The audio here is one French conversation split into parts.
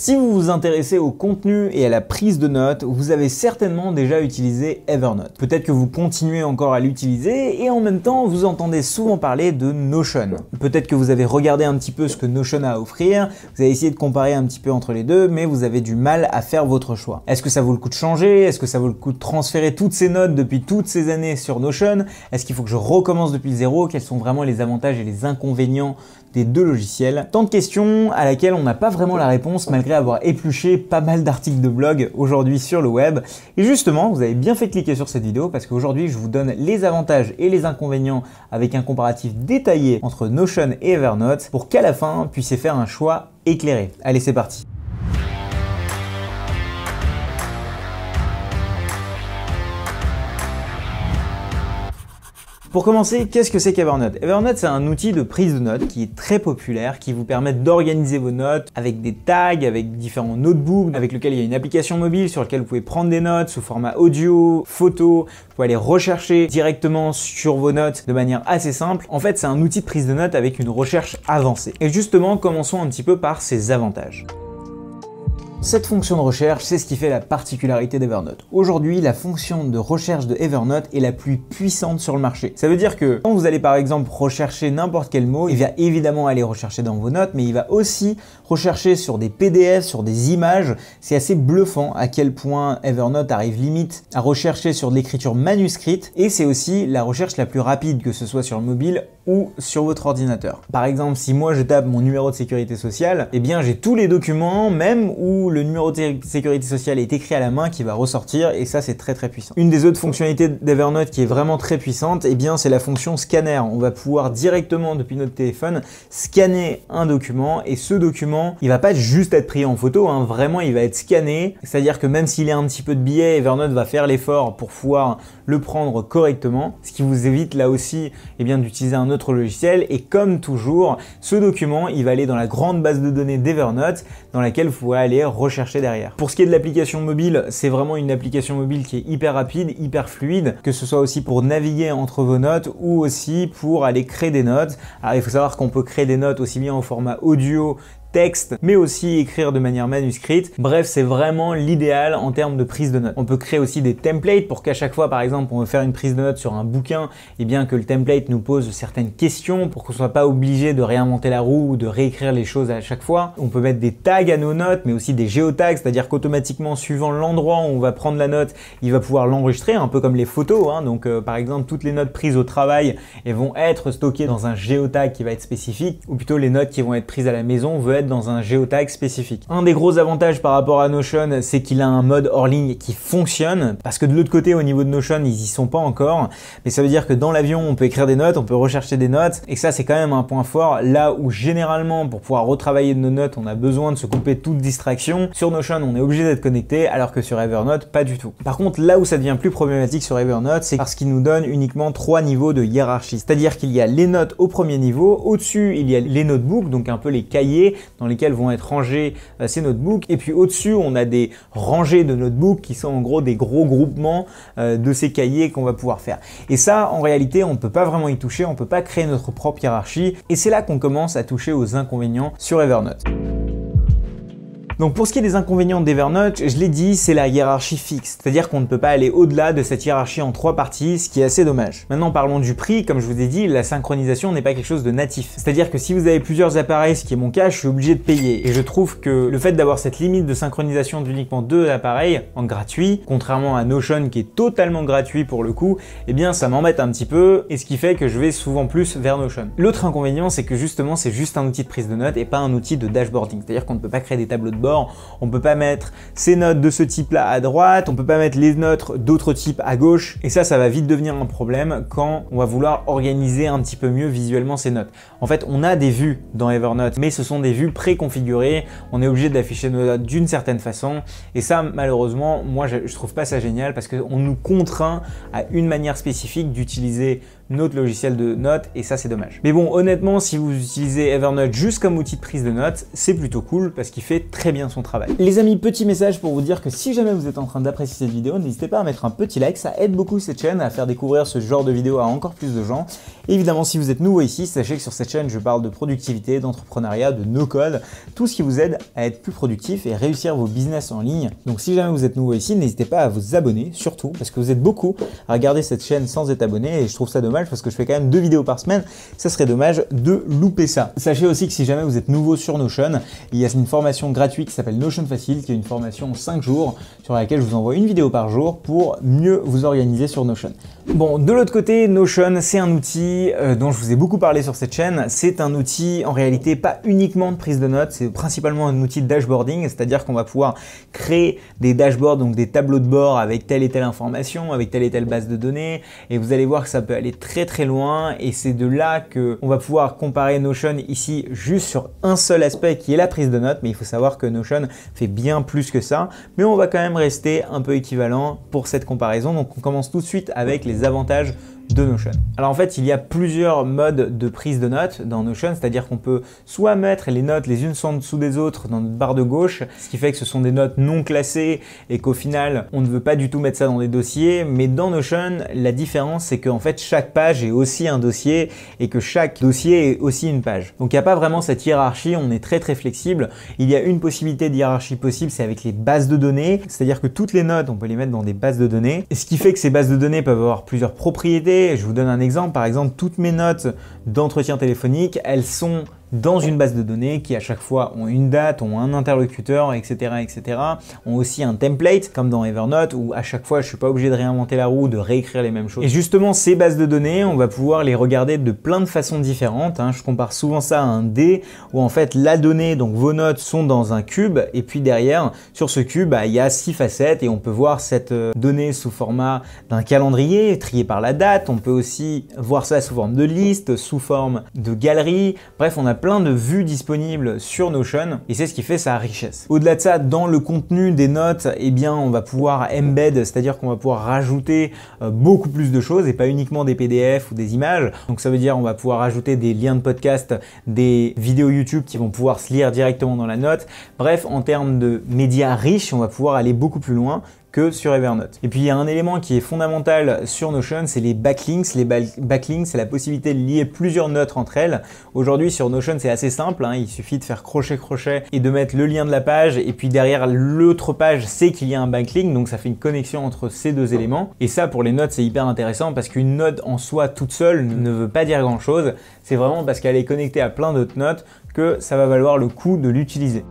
Si vous vous intéressez au contenu et à la prise de notes, vous avez certainement déjà utilisé Evernote. Peut-être que vous continuez encore à l'utiliser et en même temps vous entendez souvent parler de Notion. Peut-être que vous avez regardé un petit peu ce que Notion a à offrir, vous avez essayé de comparer un petit peu entre les deux, mais vous avez du mal à faire votre choix. Est-ce que ça vaut le coup de changer? Est-ce que ça vaut le coup de transférer toutes ces notes depuis toutes ces années sur Notion? Est-ce qu'il faut que je recommence depuis le zéro? Quels sont vraiment les avantages et les inconvénients des deux logiciels? Tant de questions à laquelle on n'a pas vraiment la réponse malgré avoir épluché pas mal d'articles de blog aujourd'hui sur le web. Et justement, vous avez bien fait cliquer sur cette vidéo parce qu'aujourd'hui, je vous donne les avantages et les inconvénients avec un comparatif détaillé entre Notion et Evernote pour qu'à la fin, puissiez faire un choix éclairé. Allez, c'est parti. Pour commencer, qu'est-ce que c'est qu'Evernote Evernote, c'est un outil de prise de notes qui est très populaire, qui vous permet d'organiser vos notes avec des tags, avec différents notebooks, avec lequel il y a une application mobile sur laquelle vous pouvez prendre des notes sous format audio, photo, vous pouvez aller rechercher directement sur vos notes de manière assez simple. En fait, c'est un outil de prise de notes avec une recherche avancée. Et justement, commençons un petit peu par ses avantages. Cette fonction de recherche, c'est ce qui fait la particularité d'Evernote. Aujourd'hui, la fonction de recherche de Evernote est la plus puissante sur le marché. Ça veut dire que quand vous allez par exemple rechercher n'importe quel mot, il va évidemment aller rechercher dans vos notes, mais il va aussi rechercher sur des PDF, sur des images. C'est assez bluffant à quel point Evernote arrive limite à rechercher sur de l'écriture manuscrite et c'est aussi la recherche la plus rapide, que ce soit sur le mobile ou sur votre ordinateur. Par exemple, si moi je tape mon numéro de sécurité sociale, eh bien j'ai tous les documents, même où le numéro de sécurité sociale est écrit à la main, qui va ressortir et ça c'est très très puissant. Une des autres fonctionnalités d'Evernote qui est vraiment très puissante, eh bien c'est la fonction scanner. On va pouvoir directement depuis notre téléphone scanner un document et ce document, il va pas juste être pris en photo, hein. vraiment il va être scanné. C'est-à-dire que même s'il est un petit peu de billet, Evernote va faire l'effort pour pouvoir le prendre correctement, ce qui vous évite là aussi eh bien d'utiliser un autre logiciel et comme toujours, ce document, il va aller dans la grande base de données d'Evernote dans laquelle vous pouvez aller rechercher derrière. Pour ce qui est de l'application mobile, c'est vraiment une application mobile qui est hyper rapide, hyper fluide, que ce soit aussi pour naviguer entre vos notes ou aussi pour aller créer des notes. Il faut savoir qu'on peut créer des notes aussi bien au format audio texte, mais aussi écrire de manière manuscrite. Bref, c'est vraiment l'idéal en termes de prise de notes. On peut créer aussi des templates pour qu'à chaque fois, par exemple, on veut faire une prise de notes sur un bouquin, et eh bien que le template nous pose certaines questions pour qu'on soit pas obligé de réinventer la roue ou de réécrire les choses à chaque fois. On peut mettre des tags à nos notes, mais aussi des géotags, c'est-à-dire qu'automatiquement, suivant l'endroit où on va prendre la note, il va pouvoir l'enregistrer, un peu comme les photos. Hein. Donc, euh, par exemple, toutes les notes prises au travail, elles vont être stockées dans un géotag qui va être spécifique, ou plutôt les notes qui vont être prises à la maison vont dans un géotag spécifique. Un des gros avantages par rapport à Notion, c'est qu'il a un mode hors ligne qui fonctionne, parce que de l'autre côté, au niveau de Notion, ils y sont pas encore, mais ça veut dire que dans l'avion, on peut écrire des notes, on peut rechercher des notes, et ça, c'est quand même un point fort, là où généralement, pour pouvoir retravailler nos notes, on a besoin de se couper toute distraction. Sur Notion, on est obligé d'être connecté, alors que sur Evernote, pas du tout. Par contre, là où ça devient plus problématique sur Evernote, c'est parce qu'il nous donne uniquement trois niveaux de hiérarchie. C'est-à-dire qu'il y a les notes au premier niveau, au-dessus, il y a les notebooks, donc un peu les cahiers dans lesquels vont être rangés euh, ces notebooks. Et puis au-dessus, on a des rangées de notebooks qui sont en gros des gros groupements euh, de ces cahiers qu'on va pouvoir faire. Et ça, en réalité, on ne peut pas vraiment y toucher, on ne peut pas créer notre propre hiérarchie. Et c'est là qu'on commence à toucher aux inconvénients sur Evernote. Donc pour ce qui est des inconvénients d'Evernote, je l'ai dit, c'est la hiérarchie fixe, c'est-à-dire qu'on ne peut pas aller au-delà de cette hiérarchie en trois parties, ce qui est assez dommage. Maintenant parlons du prix, comme je vous ai dit, la synchronisation n'est pas quelque chose de natif. C'est-à-dire que si vous avez plusieurs appareils, ce qui est mon cas, je suis obligé de payer. Et je trouve que le fait d'avoir cette limite de synchronisation d'uniquement deux appareils en gratuit, contrairement à Notion qui est totalement gratuit pour le coup, eh bien ça m'embête un petit peu, et ce qui fait que je vais souvent plus vers Notion. L'autre inconvénient, c'est que justement c'est juste un outil de prise de notes et pas un outil de dashboarding, c'est-à-dire qu'on ne peut pas créer des tableaux de bord on peut pas mettre ces notes de ce type-là à droite, on peut pas mettre les notes d'autres types à gauche. Et ça, ça va vite devenir un problème quand on va vouloir organiser un petit peu mieux visuellement ces notes. En fait, on a des vues dans Evernote, mais ce sont des vues préconfigurées. On est obligé d'afficher nos notes d'une certaine façon. Et ça, malheureusement, moi, je trouve pas ça génial parce qu'on nous contraint à une manière spécifique d'utiliser notre logiciel de notes et ça c'est dommage. Mais bon, honnêtement, si vous utilisez Evernote juste comme outil de prise de notes, c'est plutôt cool parce qu'il fait très bien son travail. Les amis, petit message pour vous dire que si jamais vous êtes en train d'apprécier cette vidéo, n'hésitez pas à mettre un petit like, ça aide beaucoup cette chaîne à faire découvrir ce genre de vidéos à encore plus de gens. Évidemment, si vous êtes nouveau ici, sachez que sur cette chaîne, je parle de productivité, d'entrepreneuriat, de no-code, tout ce qui vous aide à être plus productif et réussir vos business en ligne. Donc si jamais vous êtes nouveau ici, n'hésitez pas à vous abonner, surtout, parce que vous êtes beaucoup à regarder cette chaîne sans être abonné et je trouve ça dommage parce que je fais quand même deux vidéos par semaine. Ça serait dommage de louper ça. Sachez aussi que si jamais vous êtes nouveau sur Notion, il y a une formation gratuite qui s'appelle Notion Facile, qui est une formation en 5 jours sur laquelle je vous envoie une vidéo par jour pour mieux vous organiser sur Notion. Bon, de l'autre côté, Notion, c'est un outil euh, dont je vous ai beaucoup parlé sur cette chaîne. C'est un outil en réalité pas uniquement de prise de notes, c'est principalement un outil de dashboarding, c'est-à-dire qu'on va pouvoir créer des dashboards, donc des tableaux de bord avec telle et telle information, avec telle et telle base de données, et vous allez voir que ça peut aller très très loin, et c'est de là que on va pouvoir comparer Notion ici juste sur un seul aspect qui est la prise de notes, mais il faut savoir que Notion fait bien plus que ça, mais on va quand même rester un peu équivalent pour cette comparaison. Donc on commence tout de suite avec les avantages de Notion. Alors en fait, il y a plusieurs modes de prise de notes dans Notion, c'est-à-dire qu'on peut soit mettre les notes les unes en dessous des autres dans notre barre de gauche, ce qui fait que ce sont des notes non classées et qu'au final, on ne veut pas du tout mettre ça dans des dossiers, mais dans Notion, la différence c'est qu'en fait, chaque page est aussi un dossier et que chaque dossier est aussi une page. Donc il n'y a pas vraiment cette hiérarchie, on est très très flexible. Il y a une possibilité de hiérarchie possible, c'est avec les bases de données, c'est-à-dire que toutes les notes, on peut les mettre dans des bases de données, ce qui fait que ces bases de données peuvent avoir plusieurs propriétés je vous donne un exemple. Par exemple, toutes mes notes d'entretien téléphonique, elles sont dans une base de données qui à chaque fois ont une date, ont un interlocuteur, etc., etc., ont aussi un template comme dans Evernote où à chaque fois je suis pas obligé de réinventer la roue, de réécrire les mêmes choses. Et justement ces bases de données, on va pouvoir les regarder de plein de façons différentes. Hein. Je compare souvent ça à un dé où en fait la donnée, donc vos notes sont dans un cube et puis derrière sur ce cube bah, il y a six facettes et on peut voir cette euh, donnée sous format d'un calendrier trié par la date. On peut aussi voir ça sous forme de liste, sous forme de galerie. Bref, on a plein de vues disponibles sur Notion et c'est ce qui fait sa richesse. Au-delà de ça, dans le contenu des notes, eh bien, on va pouvoir embed, c'est-à-dire qu'on va pouvoir rajouter euh, beaucoup plus de choses et pas uniquement des PDF ou des images. Donc ça veut dire on va pouvoir rajouter des liens de podcast, des vidéos YouTube qui vont pouvoir se lire directement dans la note. Bref, en termes de médias riches, on va pouvoir aller beaucoup plus loin sur Evernote. Et puis il y a un élément qui est fondamental sur Notion, c'est les backlinks. Les backlinks, c'est la possibilité de lier plusieurs notes entre elles. Aujourd'hui sur Notion, c'est assez simple, hein. il suffit de faire crochet-crochet et de mettre le lien de la page et puis derrière l'autre page, c'est qu'il y a un backlink, donc ça fait une connexion entre ces deux éléments. Et ça pour les notes, c'est hyper intéressant parce qu'une note en soi toute seule ne veut pas dire grand-chose. C'est vraiment parce qu'elle est connectée à plein d'autres notes que ça va valoir le coup de l'utiliser.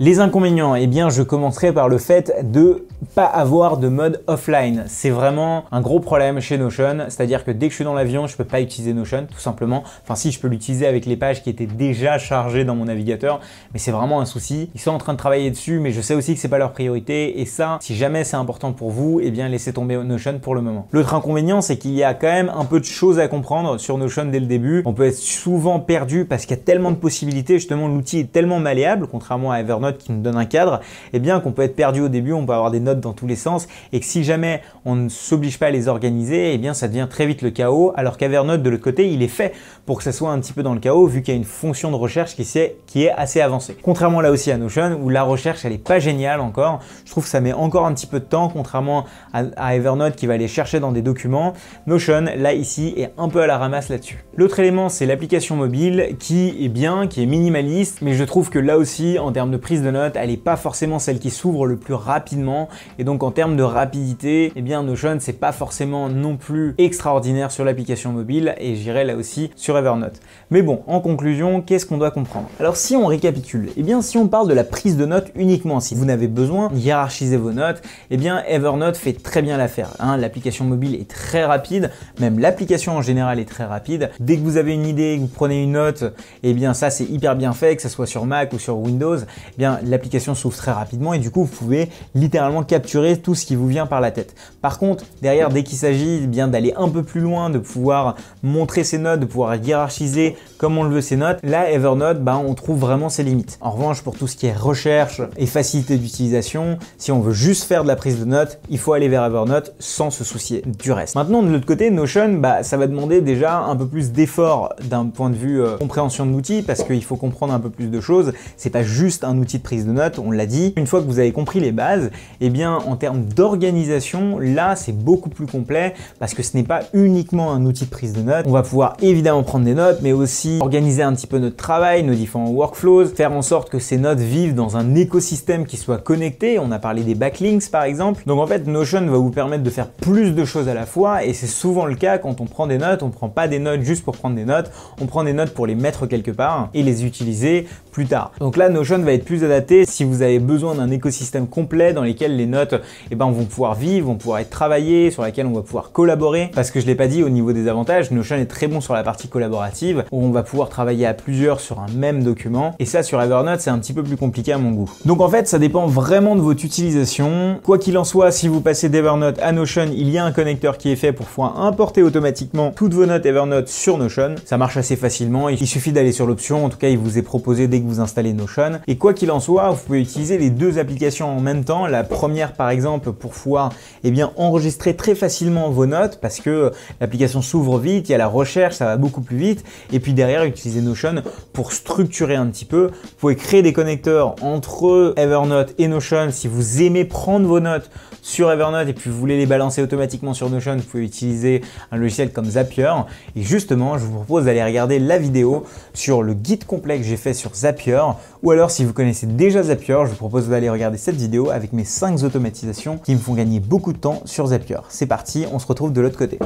Les inconvénients, eh bien je commencerai par le fait de pas avoir de mode offline. C'est vraiment un gros problème chez Notion, c'est-à-dire que dès que je suis dans l'avion, je peux pas utiliser Notion tout simplement. Enfin si, je peux l'utiliser avec les pages qui étaient déjà chargées dans mon navigateur, mais c'est vraiment un souci. Ils sont en train de travailler dessus, mais je sais aussi que c'est pas leur priorité et ça, si jamais c'est important pour vous, eh bien laissez tomber Notion pour le moment. L'autre inconvénient, c'est qu'il y a quand même un peu de choses à comprendre sur Notion dès le début. On peut être souvent perdu parce qu'il y a tellement de possibilités, justement l'outil est tellement malléable contrairement à Evernote qui nous donne un cadre, eh bien qu'on peut être perdu au début, on peut avoir des dans tous les sens et que si jamais on ne s'oblige pas à les organiser, eh bien ça devient très vite le chaos. Alors qu'Avernote de l'autre côté, il est fait pour que ça soit un petit peu dans le chaos vu qu'il y a une fonction de recherche qui, est, qui est assez avancée. Contrairement là aussi à Notion où la recherche elle est pas géniale encore. Je trouve que ça met encore un petit peu de temps contrairement à, Evernote qui va aller chercher dans des documents. Notion là ici est un peu à la ramasse là-dessus. L'autre élément c'est l'application mobile qui est bien, qui est minimaliste, mais je trouve que là aussi en termes de prise de notes, elle n'est pas forcément celle qui s'ouvre le plus rapidement et donc en termes de rapidité, eh bien Notion c'est pas forcément non plus extraordinaire sur l'application mobile et j'irai là aussi sur Evernote. Mais bon, en conclusion, qu'est-ce qu'on doit comprendre? Alors si on récapitule, eh bien si on parle de la prise de notes uniquement, si vous n'avez besoin hiérarchiser vos notes, eh bien Evernote fait très bien l'affaire. Hein. l'application mobile est très rapide, même l'application en général est très rapide. Dès que vous avez une idée, que vous prenez une note, eh bien ça c'est hyper bien fait, que ce soit sur Mac ou sur Windows, eh bien l'application s'ouvre très rapidement et du coup vous pouvez littéralement capturer tout ce qui vous vient par la tête. Par contre, derrière, dès qu'il s'agit eh bien d'aller un peu plus loin, de pouvoir montrer ses notes, de pouvoir hiérarchiser comme on le veut ses notes, là Evernote, bah, on trouve vraiment ses limites. En revanche, pour tout ce qui est recherche et facilité d'utilisation, si on veut juste faire de la prise de notes, il faut aller vers Evernote sans se soucier du reste. Maintenant, de l'autre côté, Notion, bah, ça va demander déjà un peu plus d'effort d'un point de vue euh, compréhension de l'outil parce qu'il faut comprendre un peu plus de choses. C'est pas juste un outil de prise de notes, on l'a dit. Une fois que vous avez compris les bases, eh bien, en termes d'organisation, là, c'est beaucoup plus complet parce que ce n'est pas uniquement un outil de prise de notes. On va pouvoir évidemment prendre des notes, mais aussi organiser un petit peu notre travail, nos différents workflows, faire en sorte que ces notes vivent dans un écosystème qui soit connecté. On a parlé des backlinks par exemple. Donc en fait, Notion va vous permettre de faire plus de choses à la fois et c'est souvent le cas quand on prend des notes. On prend pas des notes juste pour prendre des notes, on prend des notes pour les mettre quelque part et les utiliser plus tard. Donc là, Notion va être plus adapté si vous avez besoin d'un écosystème complet dans lequel les notes eh ben, vont pouvoir vivre, vont pouvoir être travaillées, sur laquelle on va pouvoir collaborer. Parce que je l'ai pas dit au niveau des avantages, Notion est très bon sur la partie collaborative où on va pouvoir travailler à plusieurs sur un même document. Et ça, sur Evernote, c'est un petit peu plus compliqué à mon goût. Donc en fait, ça dépend vraiment de votre utilisation. Quoi qu'il en soit, si vous passez d'Evernote à Notion, il y a un connecteur qui est fait pour pouvoir importer automatiquement toutes vos notes Evernote sur Notion. Ça marche assez facilement. Il suffit d'aller sur l'option. En tout cas, il vous est proposé dès que vous installez Notion. Et quoi qu'il en soit, vous pouvez utiliser les deux applications en même temps. La première, par exemple, pour pouvoir eh bien, enregistrer très facilement vos notes parce que l'application s'ouvre vite, il y a la recherche, ça va beaucoup plus vite. Et puis derrière, utiliser Notion pour structurer un petit peu. Vous pouvez créer des connecteurs entre Evernote et Notion si vous aimez prendre vos notes sur Evernote et puis vous voulez les balancer automatiquement sur Notion, vous pouvez utiliser un logiciel comme Zapier. Et justement, je vous propose d'aller regarder la vidéo sur le guide complet que j'ai fait sur Zapier. Ou alors, si vous connaissez déjà Zapier, je vous propose d'aller regarder cette vidéo avec mes 5 automatisations qui me font gagner beaucoup de temps sur Zapier. C'est parti, on se retrouve de l'autre côté.